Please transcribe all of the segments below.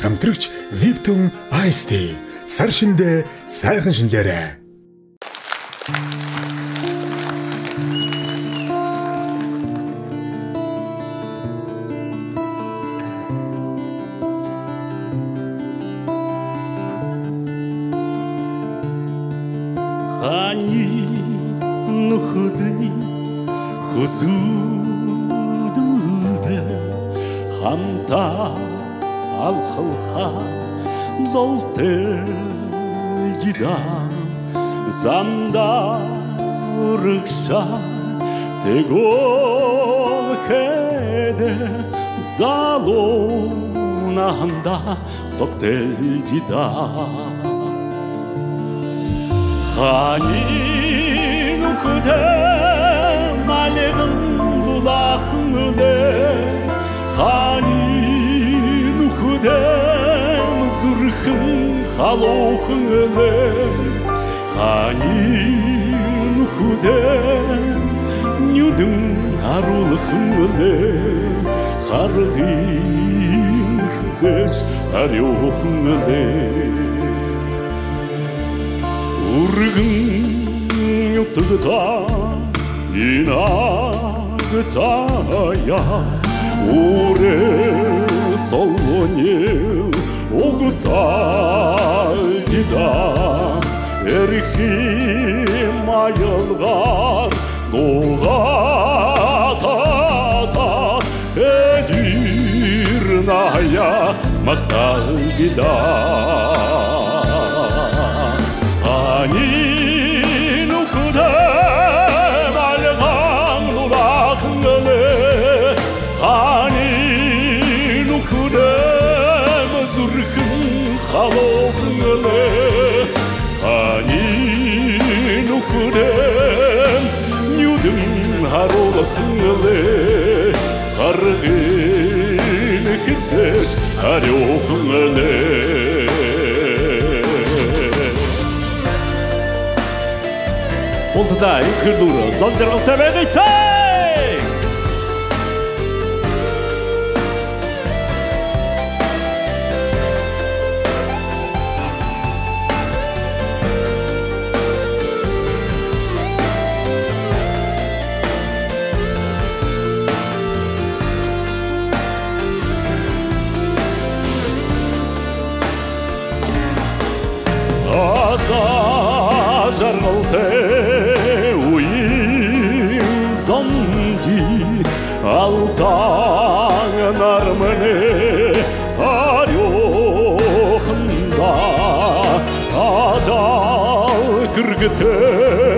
Хамтрагч Lipton Ice Tea сар шиндээ сайхан шинлээрэ. Хани нөхөдний хөсүүдэлдэ хамтаа алхалхаа золтэлжида занда урагша тэгол хэдэ залунанда соктэлжида Ханин үхдэ халуухан өлэ Ханин үхдэ нүдэн харуулхан өлэ Харгын хэсэш ариухан өлэ Ургын ютгта инагтая Уре солонил угтальдида Эрхи майылгар нугатата Эдирная Ani 속면에 아니 누구는 유등하로 승을래 하르기는 기세시 아려 흥을래 Ponto da Encardura, Zona Geral Taberneiro! Аса жаргалте уин зонди алтан армыне арёхында ажал кыргыте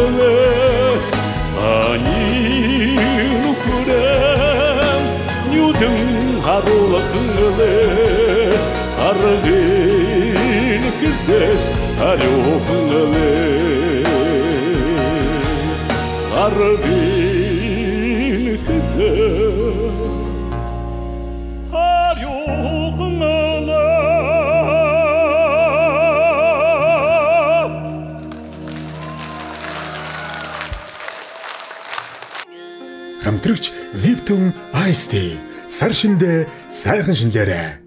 mele Ani lukurem Nyudum harula khngele Hargil kizesh Harufn Хамтрагч Lipton Ice Tea сар шиндээ сайхан шинлээрэ.